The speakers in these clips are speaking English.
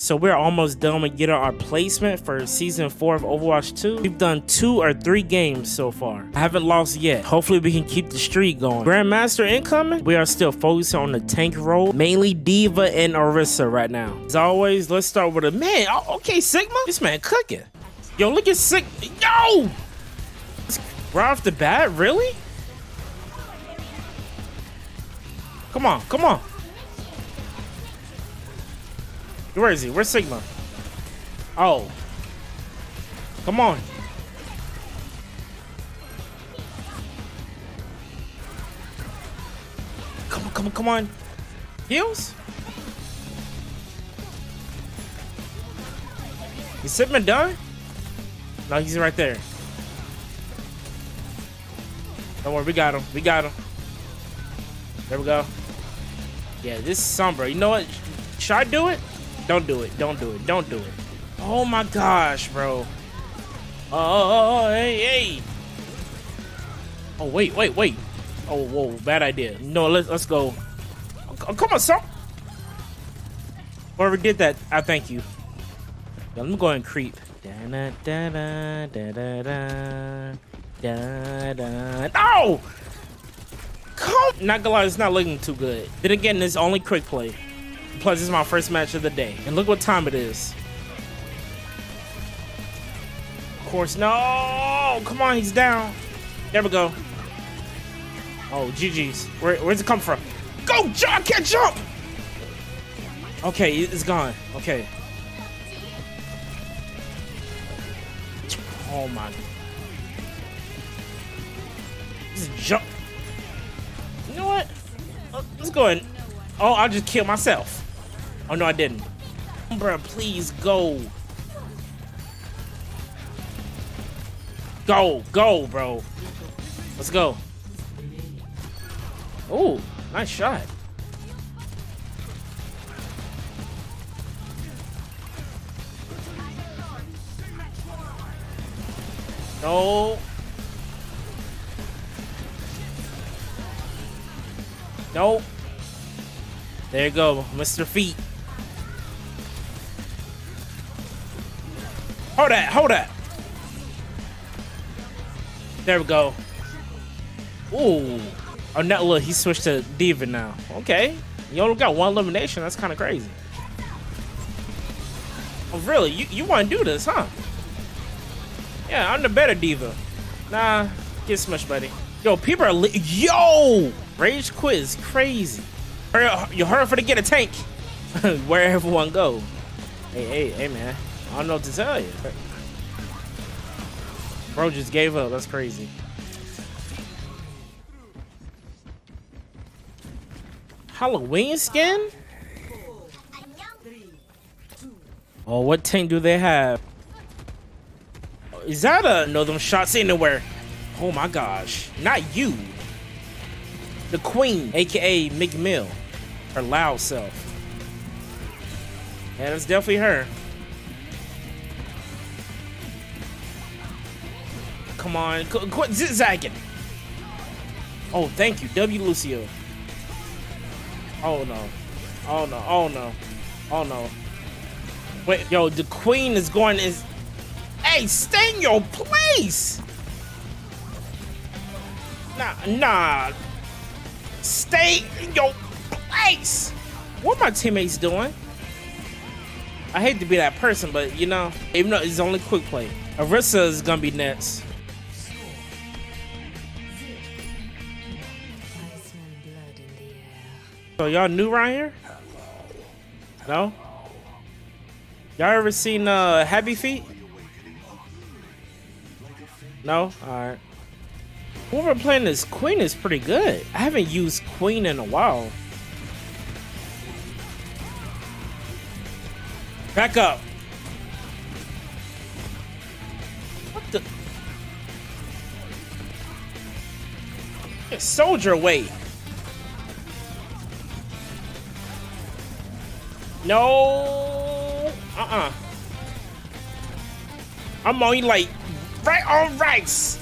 So we're almost done with getting our placement for season four of Overwatch 2. We've done two or three games so far. I haven't lost yet. Hopefully we can keep the streak going. Grandmaster incoming. We are still focusing on the tank role, mainly D.Va and Orisa right now. As always, let's start with a man. Oh, okay, Sigma. This man cooking. Yo, look at Sig. Yo! Right off the bat, really? Come on, come on. Where is he? Where's Sigma? Oh. Come on. Come on, come on, come on. Heals? Is Sigma done? No, he's right there. Don't worry, we got him. We got him. There we go. Yeah, this is Sombra. You know what? Should I do it? Don't do it. Don't do it. Don't do it. Oh my gosh, bro. Oh, hey, hey. Oh, wait, wait, wait. Oh, whoa, bad idea. No, let's let's go. Oh, come on, son. Whoever did that, I thank you. let me go and creep. Da da da da da da da da. No! Come! Not gonna lie, it's not looking too good. Then again, it's only quick play. Plus, it's my first match of the day. And look what time it is. Of course, no! Come on, he's down. There we go. Oh, GG's. Where, where's it come from? Go, John, can't jump! Okay, it's gone. Okay. Oh my. This jump. You know what? Let's go ahead. Oh, I'll just kill myself. Oh, no, I didn't. Bro, please go. Go, go, bro. Let's go. Oh, nice shot. No. Nope. There you go, Mr. Feet. Hold that, hold that. There we go. Ooh. Oh, now look, he switched to D.Va now. Okay. You only got one elimination. That's kind of crazy. Oh, really? You, you want to do this, huh? Yeah, I'm the better D.Va. Nah, get smushed, buddy. Yo, people are Yo! Rage quiz, crazy. Hurry for to get a tank. Where everyone go. Hey, hey, hey, man. I don't know what to tell you. Bro just gave up. That's crazy. Halloween skin? Oh, what tank do they have? Is that a no them shots anywhere? Oh my gosh. Not you. The queen, aka McMill. Her loud self. Yeah, that's definitely her. Come on, quit zigzagging. Oh, thank you, W. Lucio. Oh no. Oh no. Oh no. Oh no. Wait, yo, the queen is going is. Hey, stay in your place. Nah, nah. Stay in your place. What my teammates doing? I hate to be that person, but you know, even though it's only quick play, Orisa is gonna be next. So y'all new around here? No? Y'all ever seen uh Happy Feet? No? Alright. Whoever playing this Queen is pretty good. I haven't used Queen in a while. Back up. What the? Soldier weight. No. Uh-uh. I'm only like right on rights.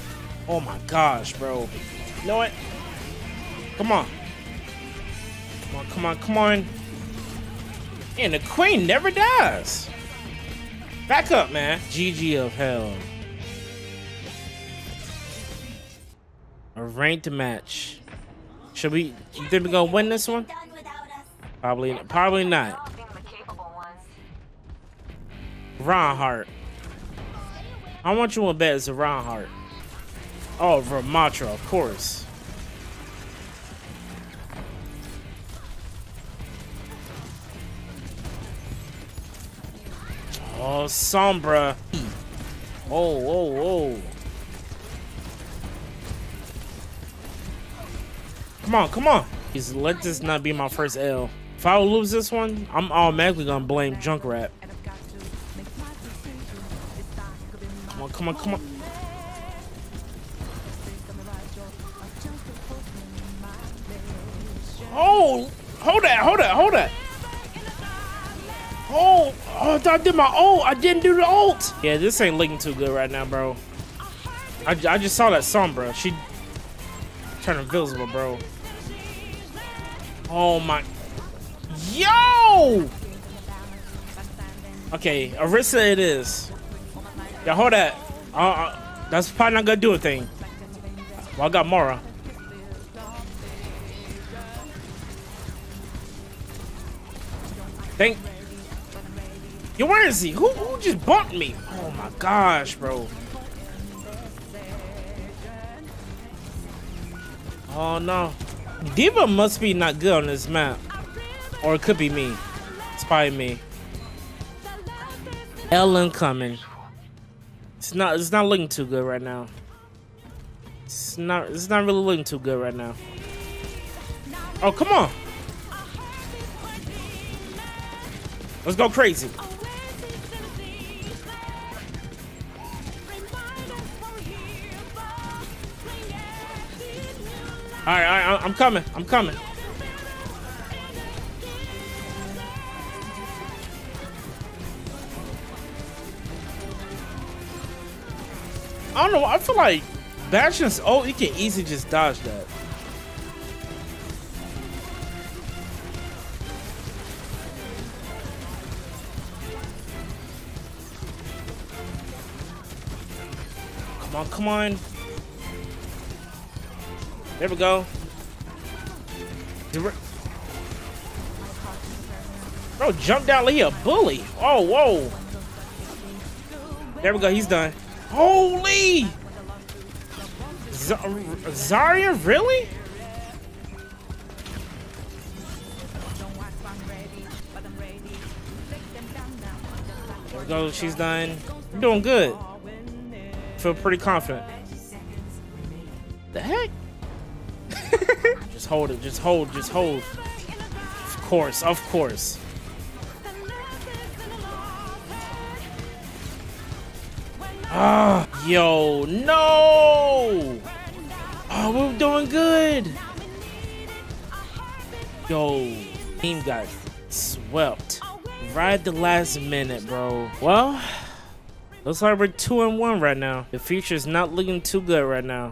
Oh my gosh, bro. You know what? Come on. Come on, come on, come on. And the queen never dies. Back up, man. GG of hell. A ranked match. Should we? You think we're gonna win this one? Probably, probably not. Hart. I want you to bet it's a Hart. Oh, Ramattra, of course. Oh, Sombra. Oh, oh, oh. Come on, come on. Please let this not be my first L. If I lose this one, I'm automatically gonna blame Junkrat. Come on, come on. Oh, hold that, hold that, hold that. Oh, oh, I did my ult. I didn't do the ult. Yeah, this ain't looking too good right now, bro. I, I just saw that Sombra. She turned invisible, bro. Oh my. Yo! Okay, Orisa it is. Yeah, hold that. Uh, that's probably not gonna do a thing. Well, I got Mora. Thank. Yo, where is he? Who, who just bumped me? Oh my gosh, bro. Oh no. D.Va must be not good on this map. Or it could be me. It's probably me. Ellen coming. It's not it's not looking too good right now. It's not it's not really looking too good right now. Oh come on. Let's go crazy. All right, all right, I'm coming. I'm coming. I don't know. I feel like Bastion's oh, you can easily just dodge that. Come on, come on. There we go. Bro, jump down like a bully. Oh, whoa. There we go. He's done. Holy! Z Zarya, really? There go. She's done. You're doing good. Feel pretty confident. The heck? just hold it. Just hold. Just hold. Of course. Of course. Ah, yo, no! Oh, we're doing good. Yo, team got swept right the last minute, bro. Well, looks like we're two and one right now. The future's not looking too good right now.